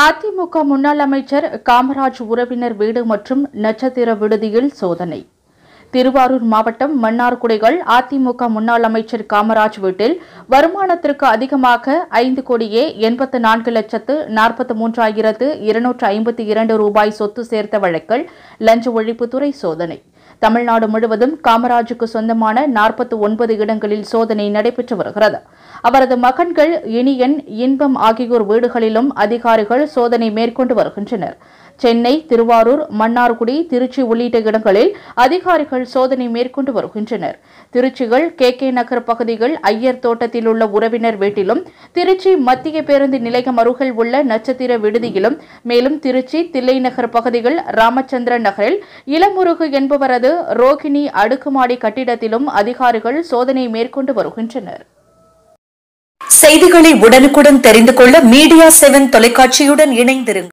அதிமுக முன்னாள் அமைச்சர் காமராஜ் உறவினர் வீடு மற்றும் நட்சத்திர விடுதியில் சோதனை. திருவாரூர் மாவட்டம் மன்னார்குடிகள் அதிமுக முன்னாள் அமைச்சர் காமராஜ் வீட்டில் வருமானத்திற்கு அதிகமாக ஐந்து கோடியே எண்பத்து நான்கு லட்சத்து நாற்பத்து மூன்றாயிரத்து இருநூற்று ஐம்பத்தி இரண்டு ரூபாய் சொத்து சேர்த்த வழக்கில் லஞ்ச ஒழிப்புத்துறை சோதனை. தமிழ்நாடு முழுவதும் காமராஜுக்கு சொந்தமான நாற்பத்தி ஒன்பது இடங்களில் சோதனை நடைபெற்று வருகிறது. அவரது மகன்கள் இனியன் இன்பம் ஆகியோர் வீடுகளிலும் அதிகாரிகள் சோதனை மேற்கொண்டு வருகின்றனர். சென்னை திருவாரூர் மன்னார்குடி திருச்சி உள்ளிட்ட இடங்களில் அதிகாரிகள் சோதனை மேற்கொண்டு வருகின்றனர். திருச்சிகள் கே கே நகர் பகுதிகள் ஐயர் தோட்டத்தில் உள்ள உறவினர் வீட்டிலும் திருச்சி மத்திய பேருந்து நிலையம் அருகில் உள்ள நட்சத்திர விடுதியிலும் மேலும் திருச்சி தில்லை நகர் பகுதிகள் ராமச்சந்திர நகரில் இளமுருகு என்பவரது ரோகிணி அடுக்குமாடி கட்டிடத்திலும் அதிகாரிகள் சோதனை மேற்கொண்டு வருகின்றனர். செய்திகளை உடனுக்குடன் தெரிந்து கொள்ள மீடியா செவன் தொலைக்காட்சியுடன் இணைந்திருங்கள்.